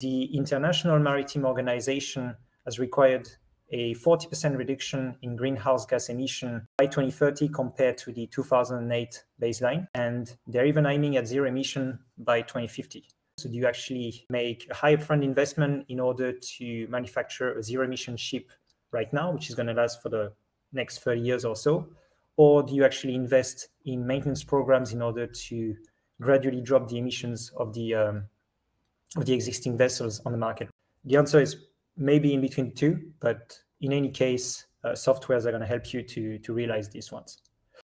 The International Maritime Organization has required a 40% reduction in greenhouse gas emission by 2030 compared to the 2008 baseline. And they're even aiming at zero emission by 2050. So do you actually make a high upfront investment in order to manufacture a zero emission ship right now, which is going to last for the next 30 years or so? Or do you actually invest in maintenance programs in order to gradually drop the emissions of the um, of the existing vessels on the market? The answer is maybe in between two, but in any case, uh, softwares are going to help you to, to realize these ones.